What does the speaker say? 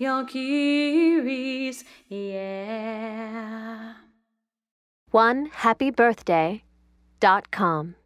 Valkyries, yeah. One happy birthday dot com.